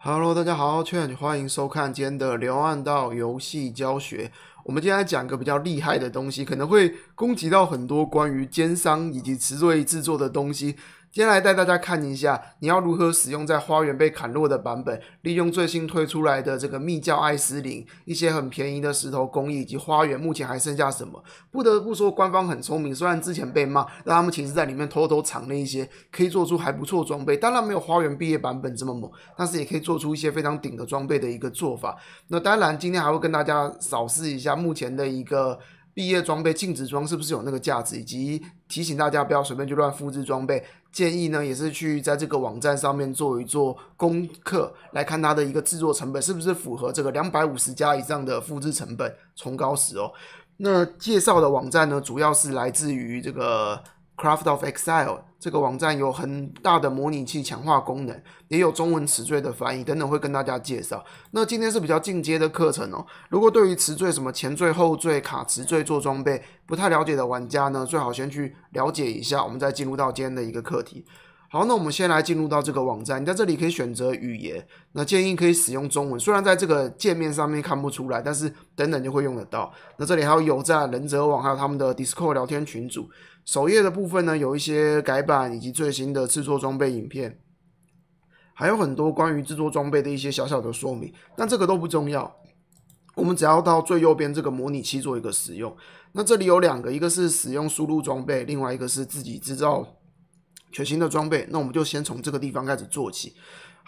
Hello，大家好，劝欢迎收看今天的流岸道游戏教学。我们今天来讲个比较厉害的东西，可能会攻击到很多关于奸商以及词缀制作的东西。今天来带大家看一下，你要如何使用在花园被砍落的版本，利用最新推出来的这个密教艾斯林，一些很便宜的石头工艺以及花园目前还剩下什么？不得不说，官方很聪明，虽然之前被骂，但他们其实在里面偷偷藏了一些可以做出还不错装备。当然没有花园毕业版本这么猛，但是也可以做出一些非常顶的装备的一个做法。那当然，今天还会跟大家扫视一下目前的一个。毕业装备静止装是不是有那个价值？以及提醒大家不要随便就乱复制装备。建议呢，也是去在这个网站上面做一做功课，来看它的一个制作成本是不是符合这个两百五十加以上的复制成本崇高时哦。那介绍的网站呢，主要是来自于这个。Craft of Exile 这个网站有很大的模拟器强化功能，也有中文词缀的翻译等等，会跟大家介绍。那今天是比较进阶的课程哦。如果对于词缀什么前缀、后缀、卡词缀做装备不太了解的玩家呢，最好先去了解一下，我们再进入到今天的一个课题。好，那我们先来进入到这个网站，你在这里可以选择语言，那建议可以使用中文，虽然在这个界面上面看不出来，但是等等就会用得到。那这里还有有站、忍者网，还有他们的 Discord 聊天群组。首页的部分呢，有一些改版以及最新的制作装备影片，还有很多关于制作装备的一些小小的说明。但这个都不重要，我们只要到最右边这个模拟器做一个使用。那这里有两个，一个是使用输入装备，另外一个是自己制造。全新的装备，那我们就先从这个地方开始做起。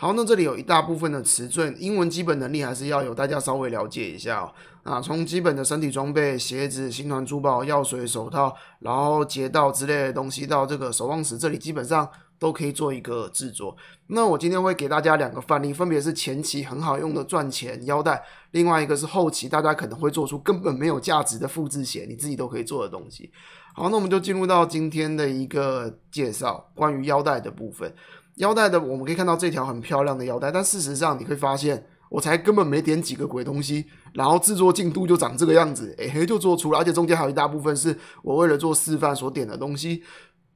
好，那这里有一大部分的词缀，英文基本能力还是要有，大家稍微了解一下哦。啊，从基本的身体装备、鞋子、星团珠宝、药水、手套，然后街道之类的东西，到这个守望石，这里基本上都可以做一个制作。那我今天会给大家两个范例，分别是前期很好用的赚钱腰带，另外一个是后期大家可能会做出根本没有价值的复制鞋，你自己都可以做的东西。好，那我们就进入到今天的一个介绍，关于腰带的部分。腰带的，我们可以看到这条很漂亮的腰带，但事实上你会发现，我才根本没点几个鬼东西，然后制作进度就长这个样子，哎，就做出了，而且中间还有一大部分是我为了做示范所点的东西。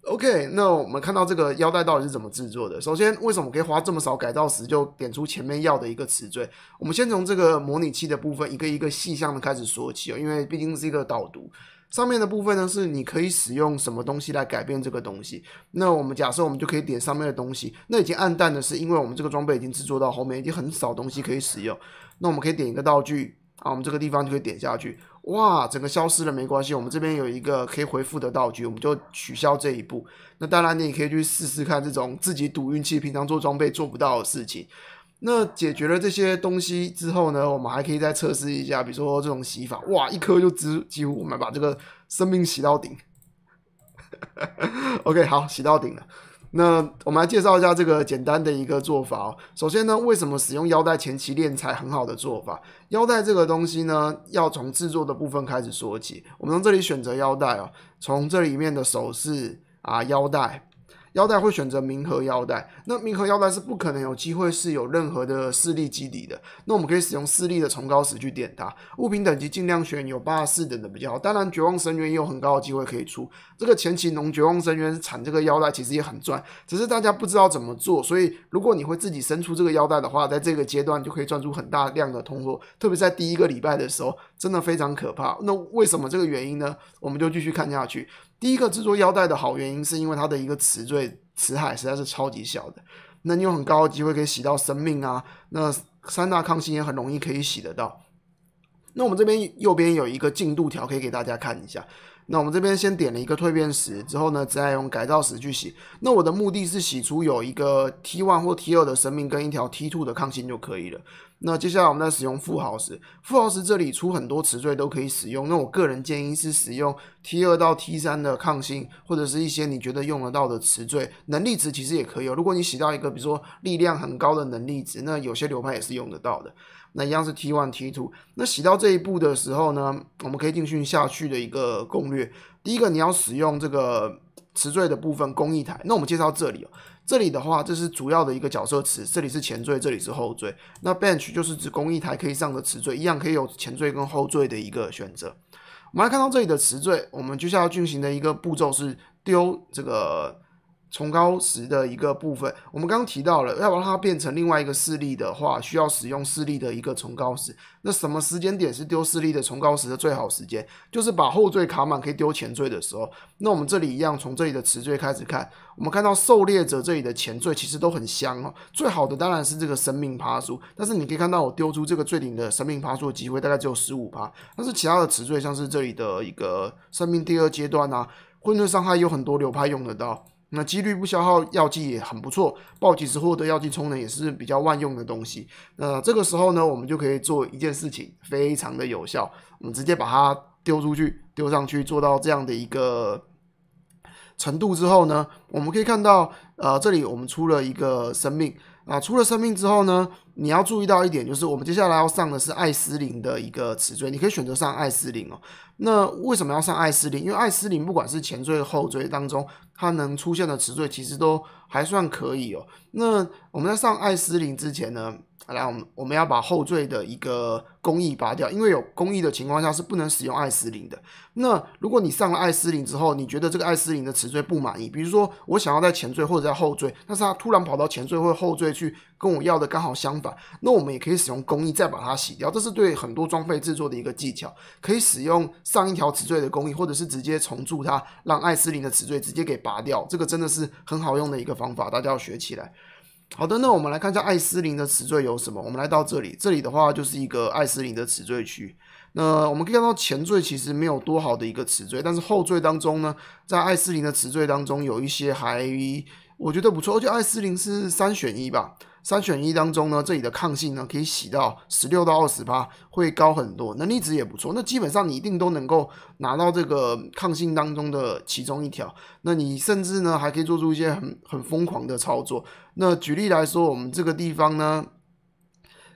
OK，那我们看到这个腰带到底是怎么制作的？首先，为什么可以花这么少改造时就点出前面要的一个词缀？我们先从这个模拟器的部分一个一个细项的开始说起哦，因为毕竟是一个导读。上面的部分呢，是你可以使用什么东西来改变这个东西。那我们假设我们就可以点上面的东西。那已经暗淡的是，因为我们这个装备已经制作到后面，已经很少东西可以使用。那我们可以点一个道具啊，我们这个地方就可以点下去。哇，整个消失了没关系，我们这边有一个可以回复的道具，我们就取消这一步。那当然，你也可以去试试看这种自己赌运气，平常做装备做不到的事情。那解决了这些东西之后呢，我们还可以再测试一下，比如说这种洗法，哇，一颗就几几乎我们把这个生命洗到顶。OK，好，洗到顶了。那我们来介绍一下这个简单的一个做法哦。首先呢，为什么使用腰带前期练才很好的做法？腰带这个东西呢，要从制作的部分开始说起。我们从这里选择腰带哦，从这里面的首饰啊，腰带。腰带会选择冥河腰带，那冥河腰带是不可能有机会是有任何的视力基底的。那我们可以使用视力的崇高石去点它。物品等级尽量选有八十四等的比较好。当然，绝望深渊也有很高的机会可以出。这个前期农绝望深渊产这个腰带其实也很赚，只是大家不知道怎么做。所以，如果你会自己生出这个腰带的话，在这个阶段就可以赚出很大量的通货，特别在第一个礼拜的时候，真的非常可怕。那为什么这个原因呢？我们就继续看下去。第一个制作腰带的好原因，是因为它的一个词缀词海实在是超级小的，那你有很高的机会可以洗到生命啊，那三大抗性也很容易可以洗得到。那我们这边右边有一个进度条，可以给大家看一下。那我们这边先点了一个蜕变石，之后呢，再用改造石去洗。那我的目的是洗出有一个 T one 或 T 二的生命跟一条 T two 的抗性就可以了。那接下来我们再使用富豪石，富豪石这里出很多词缀都可以使用。那我个人建议是使用 T 二到 T 三的抗性，或者是一些你觉得用得到的词缀。能力值其实也可以。如果你洗到一个比如说力量很高的能力值，那有些流派也是用得到的。那一样是 T one T two。那洗到这一步的时候呢，我们可以进行下去的一个攻略。第一个，你要使用这个词缀的部分工艺台。那我们介绍这里哦，这里的话，这是主要的一个角色词，这里是前缀，这里是后缀。那 bench 就是指工艺台可以上的词缀，一样可以有前缀跟后缀的一个选择。我们来看到这里的词缀，我们接下来进行的一个步骤是丢这个。崇高石的一个部分，我们刚刚提到了，要把它变成另外一个势力的话，需要使用势力的一个崇高石。那什么时间点是丢势力的崇高石的最好时间？就是把后缀卡满可以丢前缀的时候。那我们这里一样，从这里的词缀开始看，我们看到狩猎者这里的前缀其实都很香哦。最好的当然是这个生命爬树，但是你可以看到我丢出这个最顶的生命爬树的机会大概只有十五趴，但是其他的词缀像是这里的一个生命第二阶段啊，混沌伤害有很多流派用得到。那几率不消耗药剂也很不错，暴击时获得药剂充能也是比较万用的东西。那这个时候呢，我们就可以做一件事情，非常的有效。我们直接把它丢出去，丢上去，做到这样的一个程度之后呢，我们可以看到，呃，这里我们出了一个生命啊，出了生命之后呢，你要注意到一点，就是我们接下来要上的是艾斯林的一个词缀，你可以选择上艾斯林哦。那为什么要上艾斯林？因为艾斯林不管是前缀后缀当中，它能出现的词缀其实都还算可以哦。那我们在上艾斯林之前呢？来，我们我们要把后缀的一个工艺拔掉，因为有工艺的情况下是不能使用艾斯林的。那如果你上了艾斯林之后，你觉得这个艾斯林的词缀不满意，比如说我想要在前缀或者在后缀，但是它突然跑到前缀或后缀去跟我要的刚好相反，那我们也可以使用工艺再把它洗掉。这是对很多装备制作的一个技巧，可以使用上一条词缀的工艺，或者是直接重铸它，让艾斯林的词缀直接给拔掉。这个真的是很好用的一个方法，大家要学起来。好的，那我们来看一下艾斯林的词缀有什么。我们来到这里，这里的话就是一个艾斯林的词缀区。那我们可以看到前缀其实没有多好的一个词缀，但是后缀当中呢，在艾斯林的词缀当中有一些还我觉得不错，而且艾斯林是三选一吧。三选一当中呢，这里的抗性呢可以洗到十六到二十八，会高很多，能力值也不错。那基本上你一定都能够拿到这个抗性当中的其中一条。那你甚至呢还可以做出一些很很疯狂的操作。那举例来说，我们这个地方呢，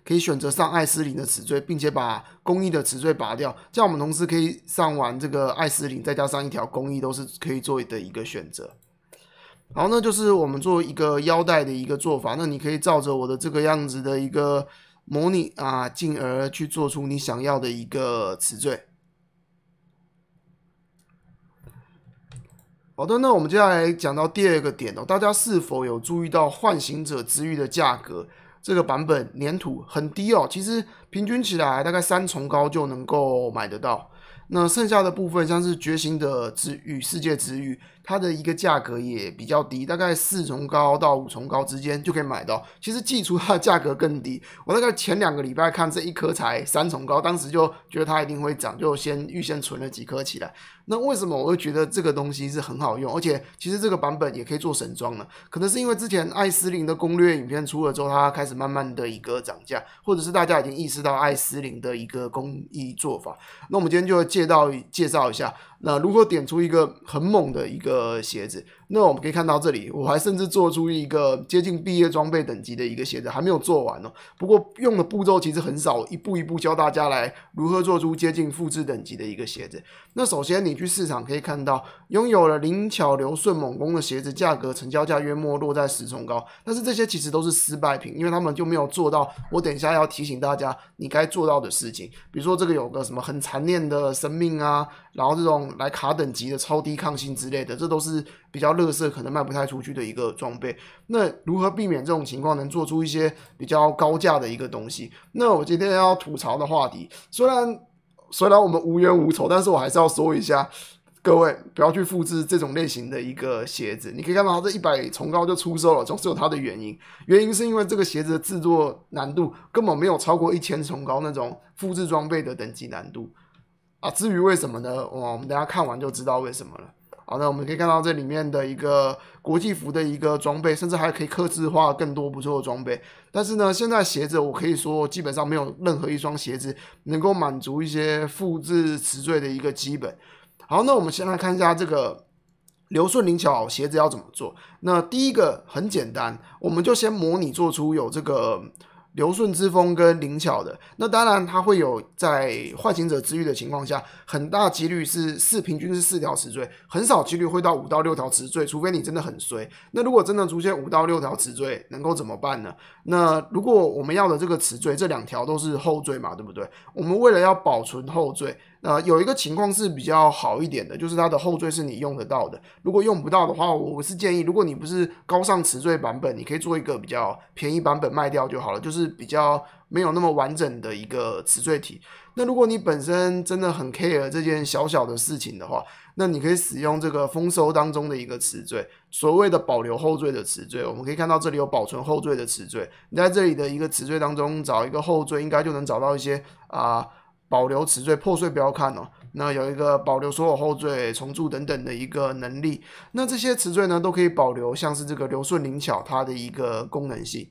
可以选择上艾斯林的词缀，并且把工艺的词缀拔掉，这样我们同时可以上完这个艾斯林，再加上一条工艺，都是可以做的一个选择。然后呢就是我们做一个腰带的一个做法。那你可以照着我的这个样子的一个模拟啊，进而去做出你想要的一个词缀。好的，那我们接下来讲到第二个点哦，大家是否有注意到幻行者之域的价格？这个版本粘土很低哦，其实平均起来大概三重高就能够买得到。那剩下的部分像是觉醒的之域、世界之域。它的一个价格也比较低，大概四重高到五重高之间就可以买到。其实寄出它的价格更低，我大概前两个礼拜看这一颗才三重高，当时就觉得它一定会涨，就先预先存了几颗起来。那为什么我会觉得这个东西是很好用？而且其实这个版本也可以做神装呢？可能是因为之前艾斯林的攻略影片出了之后，它开始慢慢的一个涨价，或者是大家已经意识到艾斯林的一个工艺做法。那我们今天就介绍介绍一下。那如何点出一个很猛的一个鞋子？那我们可以看到这里，我还甚至做出一个接近毕业装备等级的一个鞋子，还没有做完哦。不过用的步骤其实很少，一步一步教大家来如何做出接近复制等级的一个鞋子。那首先你去市场可以看到，拥有了灵巧流顺猛攻的鞋子，价格成交价约莫落在十重高。但是这些其实都是失败品，因为他们就没有做到我等一下要提醒大家你该做到的事情。比如说这个有个什么很残念的生命啊，然后这种来卡等级的超低抗性之类的，这都是。比较乐色，可能卖不太出去的一个装备。那如何避免这种情况，能做出一些比较高价的一个东西？那我今天要吐槽的话题，虽然虽然我们无冤无仇，但是我还是要说一下，各位不要去复制这种类型的一个鞋子。你可以看到，这一百重高就出售了，总是有它的原因。原因是因为这个鞋子的制作难度根本没有超过一千重高那种复制装备的等级难度啊。至于为什么呢？哇，我们等下看完就知道为什么了。好，那我们可以看到这里面的一个国际服的一个装备，甚至还可以刻字化更多不错的装备。但是呢，现在鞋子我可以说基本上没有任何一双鞋子能够满足一些复制词缀的一个基本。好，那我们先来看一下这个流顺灵巧鞋子要怎么做。那第一个很简单，我们就先模拟做出有这个。流顺之风跟灵巧的，那当然它会有在唤醒者治愈的情况下，很大几率是四平均是四条词缀，很少几率会到五到六条词缀，除非你真的很衰。那如果真的出现五到六条词缀，能够怎么办呢？那如果我们要的这个词缀这两条都是后缀嘛，对不对？我们为了要保存后缀，呃，有一个情况是比较好一点的，就是它的后缀是你用得到的。如果用不到的话，我是建议，如果你不是高尚词缀版本，你可以做一个比较便宜版本卖掉就好了，就是比较没有那么完整的一个词缀体。那如果你本身真的很 care 这件小小的事情的话，那你可以使用这个丰收当中的一个词缀，所谓的保留后缀的词缀。我们可以看到这里有保存后缀的词缀，你在这里的一个词缀当中找一个后缀，应该就能找到一些啊。保留词缀破碎不要看哦，那有一个保留所有后缀重铸等等的一个能力，那这些词缀呢都可以保留，像是这个流顺灵巧它的一个功能性。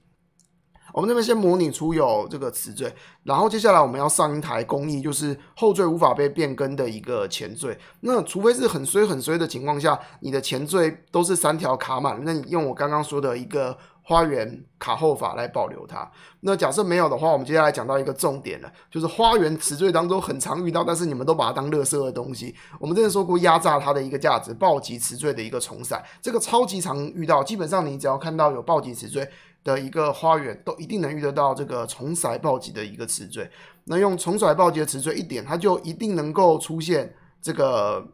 我们这边先模拟出有这个词缀，然后接下来我们要上一台工艺，就是后缀无法被变更的一个前缀。那除非是很衰很衰的情况下，你的前缀都是三条卡满，那你用我刚刚说的一个。花园卡后法来保留它。那假设没有的话，我们接下来讲到一个重点了，就是花园词缀当中很常遇到，但是你们都把它当乐色的东西。我们之前说过压榨它的一个价值，暴击词缀的一个重彩，这个超级常遇到。基本上你只要看到有暴击词缀的一个花园，都一定能遇得到这个重彩暴击的一个词缀。那用重彩暴击的词缀一点，它就一定能够出现这个。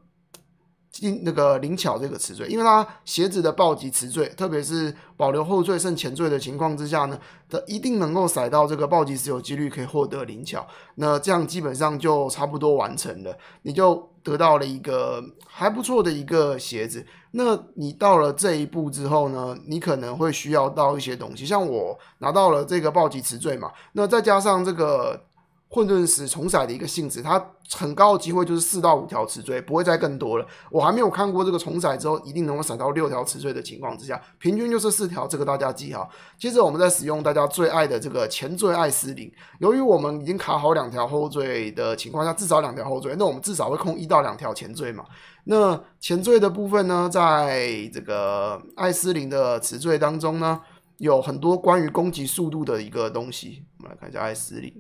进那个灵巧这个词缀，因为它鞋子的暴击词缀，特别是保留后缀剩前缀的情况之下呢，它一定能够甩到这个暴击时有几率可以获得灵巧。那这样基本上就差不多完成了，你就得到了一个还不错的一个鞋子。那你到了这一步之后呢，你可能会需要到一些东西，像我拿到了这个暴击词缀嘛，那再加上这个。混沌石重彩的一个性质，它很高的机会就是四到五条词缀，不会再更多了。我还没有看过这个重彩之后一定能够闪到六条词缀的情况之下，平均就是四条，这个大家记好。接着我们再使用大家最爱的这个前缀爱思灵，由于我们已经卡好两条后缀的情况下，至少两条后缀，那我们至少会空一到两条前缀嘛。那前缀的部分呢，在这个爱思灵的词缀当中呢，有很多关于攻击速度的一个东西。我们来看一下爱思灵。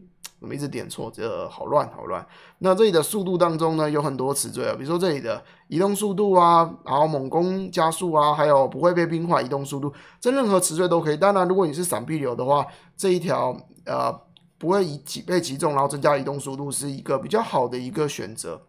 我们一直点错，这好乱好乱。那这里的速度当中呢，有很多词缀啊，比如说这里的移动速度啊，然后猛攻加速啊，还有不会被冰坏移动速度，这任何词缀都可以。当然，如果你是闪避流的话，这一条呃不会以几倍击中，然后增加移动速度，是一个比较好的一个选择。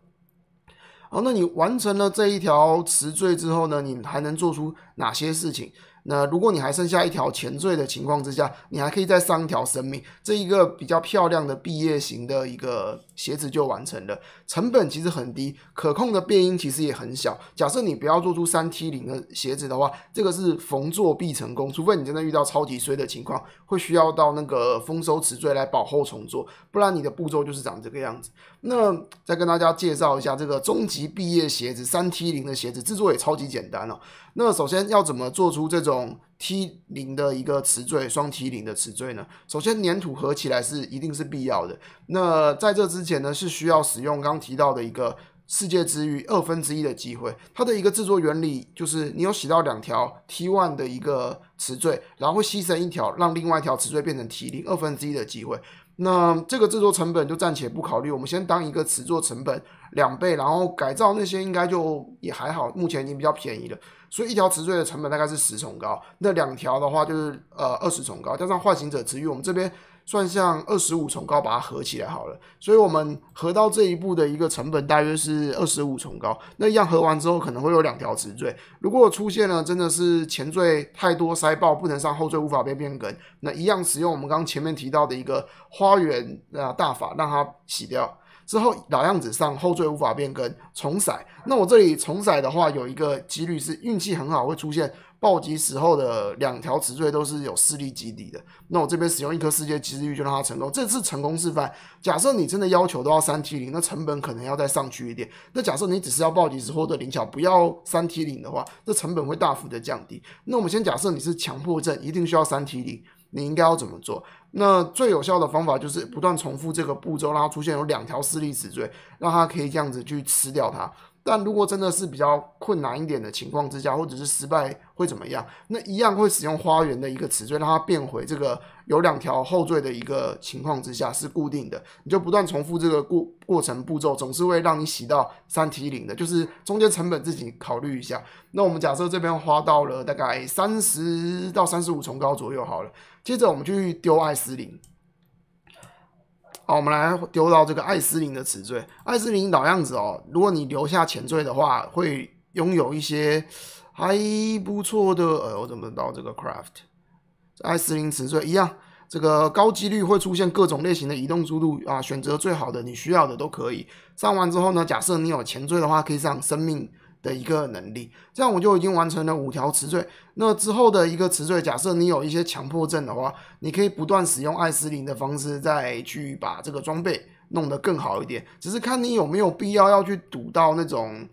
好，那你完成了这一条词缀之后呢，你还能做出哪些事情？那如果你还剩下一条前缀的情况之下，你还可以再上一条生命，这一个比较漂亮的毕业型的一个鞋子就完成了。成本其实很低，可控的变音其实也很小。假设你不要做出三 T 零的鞋子的话，这个是逢做必成功，除非你真的遇到超级衰的情况，会需要到那个丰收词缀来保后重做，不然你的步骤就是长这个样子。那再跟大家介绍一下这个终极毕业鞋子三 T 零的鞋子制作也超级简单哦。那首先要怎么做出这种 T 零的一个词缀，双 T 零的词缀呢？首先粘土合起来是一定是必要的。那在这之前呢，是需要使用刚提到的一个世界之域二分之一的机会。它的一个制作原理就是，你有洗到两条 T one 的一个词缀，然后会牺牲一条，让另外一条词缀变成 T 零二分之一的机会。那这个制作成本就暂且不考虑，我们先当一个词作成本两倍，然后改造那些应该就也还好，目前已经比较便宜了。所以一条词缀的成本大概是十重高，那两条的话就是呃二十重高，加上唤醒者词语，我们这边算上二十五重高，把它合起来好了。所以我们合到这一步的一个成本大约是二十五重高。那一样合完之后可能会有两条词缀，如果出现了真的是前缀太多塞爆不能上后缀无法被变更，那一样使用我们刚刚前面提到的一个花园啊大法让它洗掉。之后老样子上后缀无法变更重骰，那我这里重骰的话有一个几率是运气很好会出现暴击时候的两条词缀都是有势力基底的，那我这边使用一颗世界几率就让它成功，这次成功示范。假设你真的要求都要三 T 零，那成本可能要再上去一点。那假设你只是要暴击时候的灵巧，不要三 T 零的话，这成本会大幅的降低。那我们先假设你是强迫症，一定需要三 T 零。你应该要怎么做？那最有效的方法就是不断重复这个步骤，让它出现有两条势力词缀，让它可以这样子去吃掉它。但如果真的是比较困难一点的情况之下，或者是失败会怎么样？那一样会使用花园的一个词缀，让它变回这个有两条后缀的一个情况之下是固定的。你就不断重复这个过过程步骤，总是会让你洗到三 T 零的，就是中间成本自己考虑一下。那我们假设这边花到了大概三十到三十五重高左右好了，接着我们去丢艾斯林。好，我们来丢到这个艾斯林的词缀。艾斯林老样子哦，如果你留下前缀的话，会拥有一些还不错的。呃，我怎么到这个 craft？艾斯林词缀一样，这个高几率会出现各种类型的移动速度啊，选择最好的你需要的都可以。上完之后呢，假设你有前缀的话，可以上生命。的一个能力，这样我就已经完成了五条词缀。那之后的一个词缀，假设你有一些强迫症的话，你可以不断使用艾斯林的方式，再去把这个装备弄得更好一点。只是看你有没有必要要去赌到那种。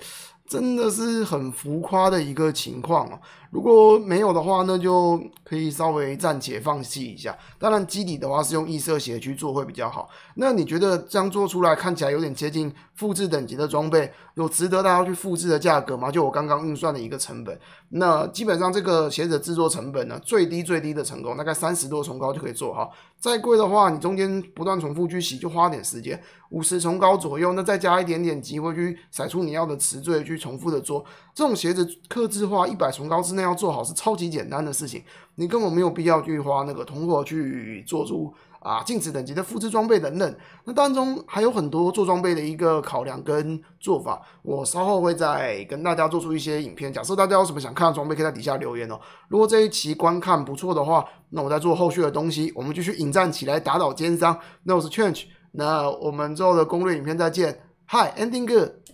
真的是很浮夸的一个情况哦。如果没有的话，那就可以稍微暂且放弃一下。当然，基底的话是用异色鞋去做会比较好。那你觉得这样做出来看起来有点接近复制等级的装备，有值得大家去复制的价格吗？就我刚刚运算的一个成本，那基本上这个鞋子制作成本呢，最低最低的成功大概三十多重高就可以做好。再贵的话，你中间不断重复去洗，就花点时间，五十重高左右。那再加一点点机会去甩出你要的词缀，去重复的做这种鞋子，刻字化一百重高之内要做好是超级简单的事情，你根本没有必要去花那个通货去做出啊禁止等级的复制装备等等。那当中还有很多做装备的一个考量跟做法，我稍后会再跟大家做出一些影片。假设大家有什么想看的装备，可以在底下留言哦。如果这一期观看不错的话，那我在做后续的东西，我们继续引战起来，打倒奸商。那我是 Change，那我们之后的攻略影片再见。Hi，ending good。